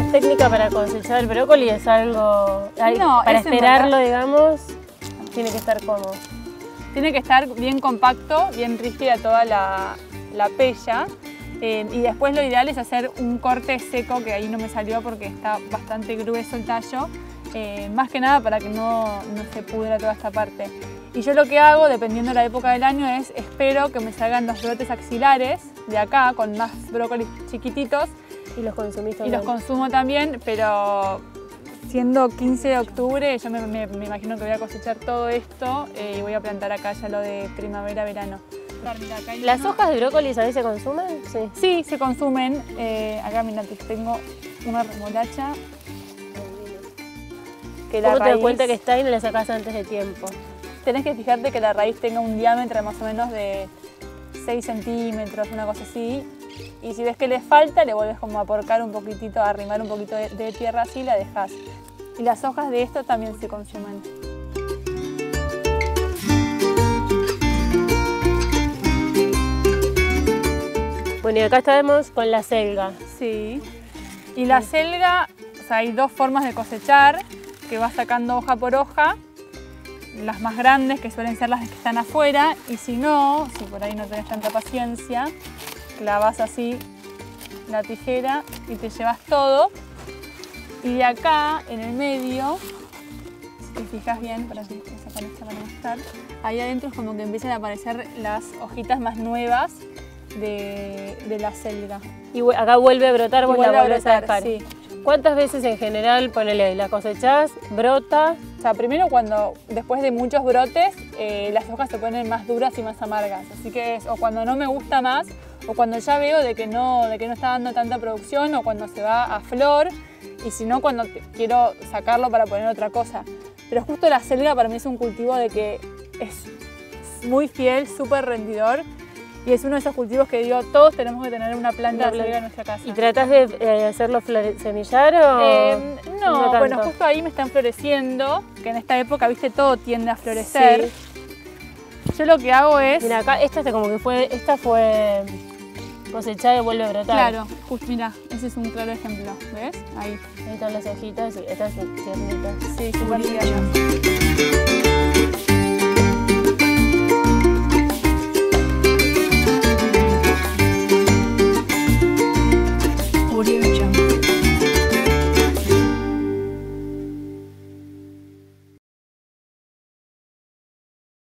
técnica para cosechar el brócoli es algo... hay- No, para es esperarlo, digamos, tiene que estar cómodo. Tiene que estar bien compacto, bien rígida toda la, la pella. eh, y después lo ideal es hacer un corte seco, que ahí no me salió porque está bastante grueso el tallo. eh, más que nada para que no, no se pudra toda esta parte. Y yo lo que hago, dependiendo de la época del año, es espero que me salgan los brotes axilares de acá, con más brócolis chiquititos, Y los consumís y también. los consumo también, pero siendo 15 de octubre, yo me, me- me imagino que voy a cosechar todo esto eh, y voy a plantar acá ya lo de primavera-verano. ¿Las hojas de brócoli sabés se consumen? Sí. Sí, se consumen. eh, acá mira, te- tengo una remolacha. Que la ¿Cómo te das cuenta que está y no la sacás antes de tiempo? Tenés que fijarte que la raíz tenga un diámetro más o menos de 6 centímetros, una cosa así. Y si ves que le falta, le vuelves como a porcar un poquitito, a arrimar un poquito de, de tierra así y la dejas. Y las hojas de esto también se consumen. Bueno, y acá estamos con la selga. Sí. Y la selga, o sea, hay dos formas de cosechar, que vas sacando hoja por hoja. Las más grandes, que suelen ser las que están afuera, y si no, si por ahí no tenés tanta paciencia, clavas así la tijera y te llevas todo. Y de acá, en el medio, si te fijas bien, para que sacar esta para mostrar, ahí adentro es como que empiezan a aparecer las hojitas más nuevas de, de la selga. Y acá vuelve a brotar, vos vuelve la a a sí. ¿Cuántas veces en general, ponele, la cosechás, brota? O sea, primero cuando, después de muchos brotes, eh, las hojas se ponen más duras y más amargas. Así que es o cuando no me gusta más, o cuando ya veo de que no, de que no está dando tanta producción, o cuando se va a flor, y si no, cuando quiero sacarlo para poner otra cosa. Pero justo la selga para mí es un cultivo de que es muy fiel, súper rendidor, y es uno de esos cultivos que digo, todos tenemos que tener una planta Una planta. en nuestra casa. ¿Y tratás de eh, hacerlo semillar o...? Eh, no, bueno, justo ahí me están floreciendo, que en esta época, viste, todo tiende a florecer. Yo lo que hago es, Mira, acá esta como que fue, esta fue cosechada y vuelve a brotar. claro, justo, mira, ese es un claro ejemplo, ¿ves? Ahí, Ahí están las hojitas y estas son tiernitas. sí, súper tierno.